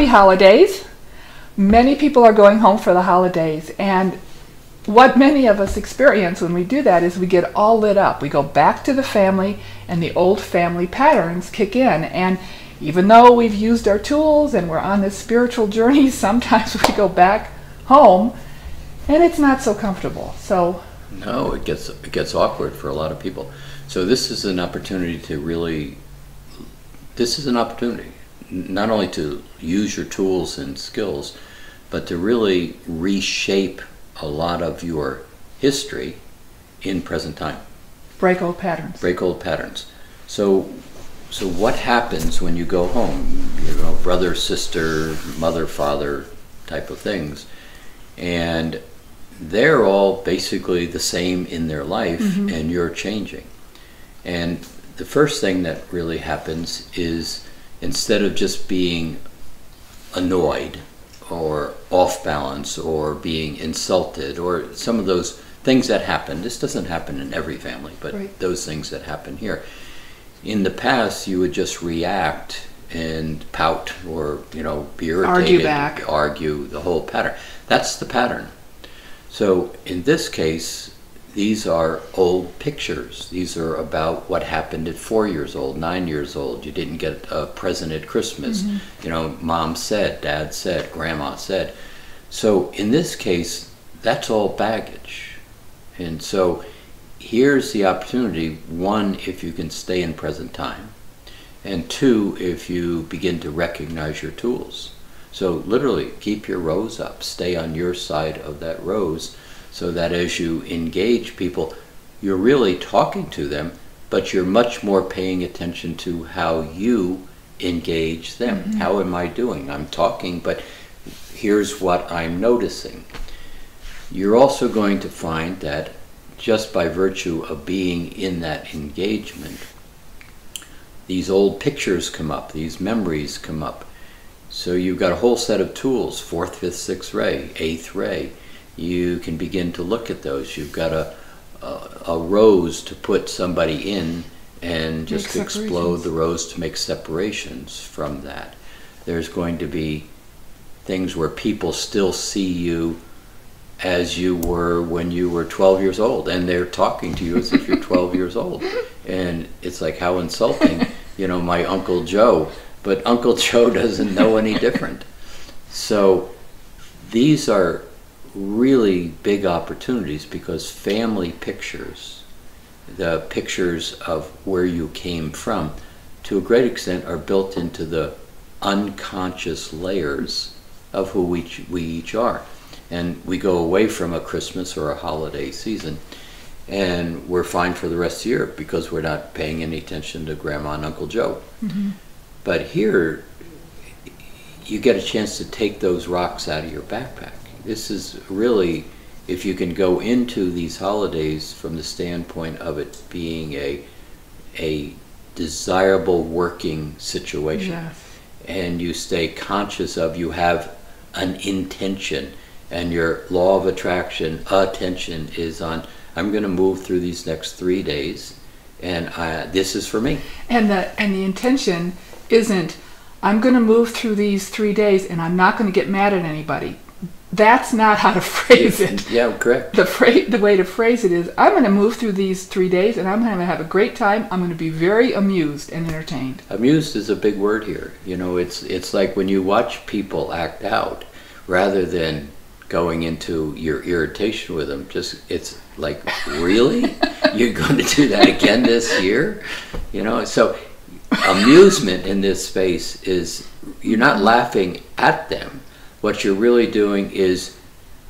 happy holidays. Many people are going home for the holidays, and what many of us experience when we do that is we get all lit up. We go back to the family, and the old family patterns kick in. And even though we've used our tools and we're on this spiritual journey, sometimes we go back home and it's not so comfortable. So no, it gets it gets awkward for a lot of people. So this is an opportunity to really this is an opportunity not only to use your tools and skills, but to really reshape a lot of your history in present time. Break old patterns. Break old patterns. So, so what happens when you go home? You know, brother, sister, mother, father, type of things, and they're all basically the same in their life, mm-hmm. and you're changing. And the first thing that really happens is instead of just being annoyed or off balance or being insulted or some of those things that happen. This doesn't happen in every family, but right. those things that happen here. In the past, you would just react and pout or you know be irritated, argue back, argue the whole pattern. That's the pattern. So in this case, these are old pictures. These are about what happened at four years old, nine years old. You didn't get a present at Christmas. Mm-hmm. You know, mom said, dad said, grandma said. So in this case, that's all baggage. And so here's the opportunity one, if you can stay in present time, and two, if you begin to recognize your tools. So literally, keep your rose up, stay on your side of that rose so that as you engage people, you're really talking to them, but you're much more paying attention to how you engage them. Mm-hmm. How am I doing? I'm talking, but here's what I'm noticing. You're also going to find that just by virtue of being in that engagement, these old pictures come up, these memories come up. So you've got a whole set of tools, fourth, fifth, sixth ray, eighth ray, you can begin to look at those. You've got a, a, a rose to put somebody in and just explode the rose to make separations from that. There's going to be things where people still see you as you were when you were 12 years old and they're talking to you as if you're 12 years old and it's like how insulting you know my uncle joe but uncle joe doesn't know any different so these are really big opportunities because family pictures, the pictures of where you came from, to a great extent are built into the unconscious layers of who we, we each are. And we go away from a Christmas or a holiday season and we're fine for the rest of the year because we're not paying any attention to Grandma and Uncle Joe. Mm-hmm. But here, you get a chance to take those rocks out of your backpack this is really, if you can go into these holidays from the standpoint of it being a, a desirable working situation, yes. and you stay conscious of, you have an intention, and your law of attraction, attention is on, I'm going to move through these next three days, and I, this is for me. And the and the intention isn't I'm going to move through these three days and I'm not going to get mad at anybody that's not how to phrase it. Yeah, correct. The phrase, the way to phrase it is, I'm going to move through these three days, and I'm going to have a great time. I'm going to be very amused and entertained. Amused is a big word here. You know, it's it's like when you watch people act out, rather than going into your irritation with them. Just it's like, really, you're going to do that again this year? You know, so amusement in this space is you're not laughing at them what you're really doing is,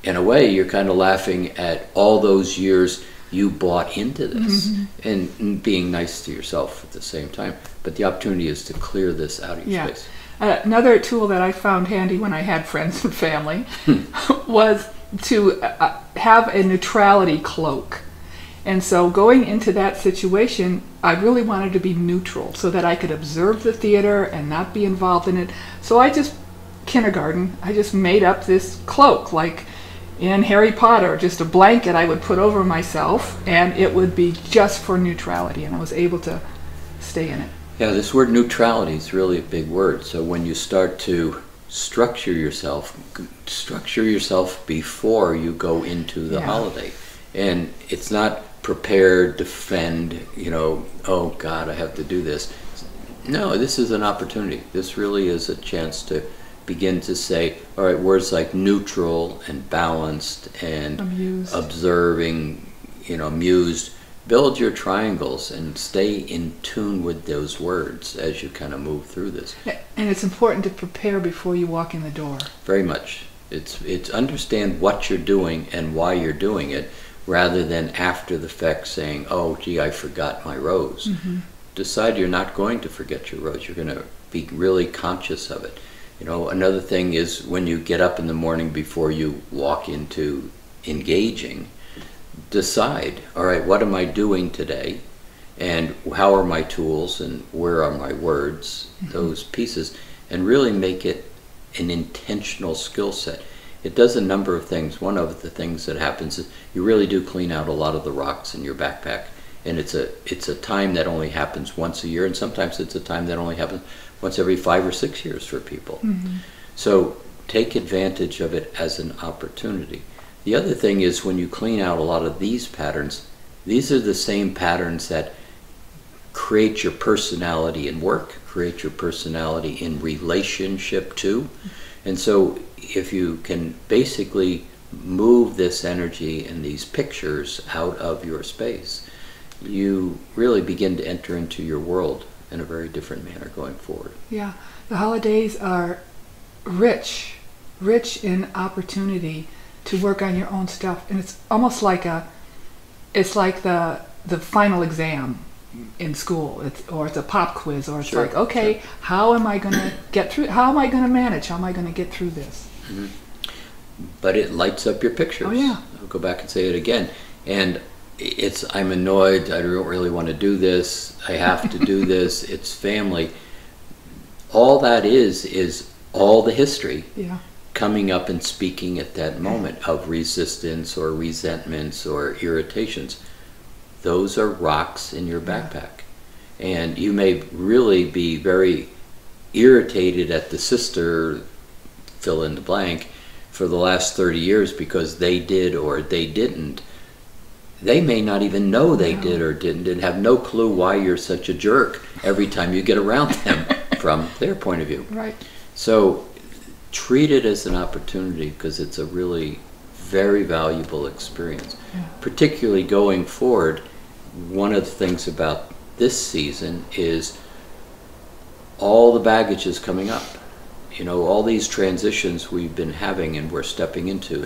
in a way, you're kind of laughing at all those years you bought into this mm-hmm. and, and, being nice to yourself at the same time. But the opportunity is to clear this out of your yeah. space. Uh, another tool that I found handy when I had friends and family hmm. was to uh, have a neutrality cloak. And so going into that situation, I really wanted to be neutral so that I could observe the theater and not be involved in it. So I just kindergarten, I just made up this cloak, like in Harry Potter, just a blanket I would put over myself, and it would be just for neutrality, and I was able to stay in it. Yeah, this word neutrality is really a big word. So when you start to structure yourself. Structure yourself before you go into the Yeah. holiday. And it's not prepare, defend, you know, oh God, I have to do this. No, this is an opportunity. This really is a chance to begin to say, all right, words like neutral and balanced and Amused. observing, you know, amused. Build your triangles and stay in tune with those words as you kind of move through this. And it's important to prepare before you walk in the door. Very much. It's it's understand what you're doing and why you're doing it, rather than after the fact saying, "Oh, gee, I forgot my rose." Mm-hmm. Decide you're not going to forget your rose. You're going to be really conscious of it. You know, another thing is when you get up in the morning before you walk into engaging, decide, all right, what am I doing today? And how are my tools and where are my words, mm-hmm. those pieces, and really make it an intentional skill set. It does a number of things. One of the things that happens is you really do clean out a lot of the rocks in your backpack. And it's a it's a time that only happens once a year and sometimes it's a time that only happens once every 5 or 6 years for people. Mm-hmm. So take advantage of it as an opportunity. The other thing is when you clean out a lot of these patterns, these are the same patterns that create your personality in work, create your personality in relationship too. And so if you can basically move this energy and these pictures out of your space, you really begin to enter into your world in a very different manner going forward. Yeah, the holidays are rich, rich in opportunity to work on your own stuff, and it's almost like a, it's like the the final exam in school, it's, or it's a pop quiz, or it's Sure, like, okay, how am I going to get through? How am I going to manage? How am I going to get through this? Mm-hmm. but it lights up your pictures. Oh, yeah. I'll go back and say it again. And it's I'm annoyed. I don't really want to do this. I have to do this. It's family. All that is is all the history Yeah, coming up and speaking at that moment of resistance or resentments or irritations. Those are rocks in your backpack. And you may really be very irritated at the sister, fill in the blank, for the last 30 years because they did or they didn't. They may not even know they No. did or didn't and have no clue why you're such a jerk every time you get around them from their point of view. right. So treat it as an opportunity because it's a really very valuable experience. Yeah. Particularly going forward, one of the things about this season is all the baggage is coming up. You know, all these transitions we've been having and we're stepping into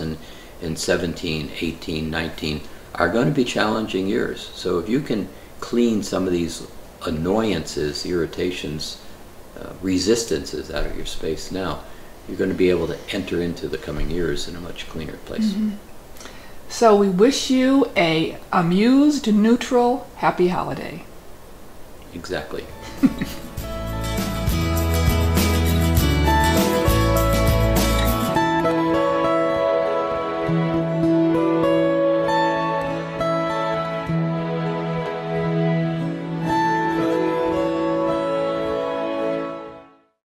in 2017, 18, 19 are going to be challenging years. So if you can clean some of these annoyances, irritations, uh, resistances out of your space now, you're going to be able to enter into the coming years in a much cleaner place. So we wish you a amused, neutral, happy holiday. Exactly.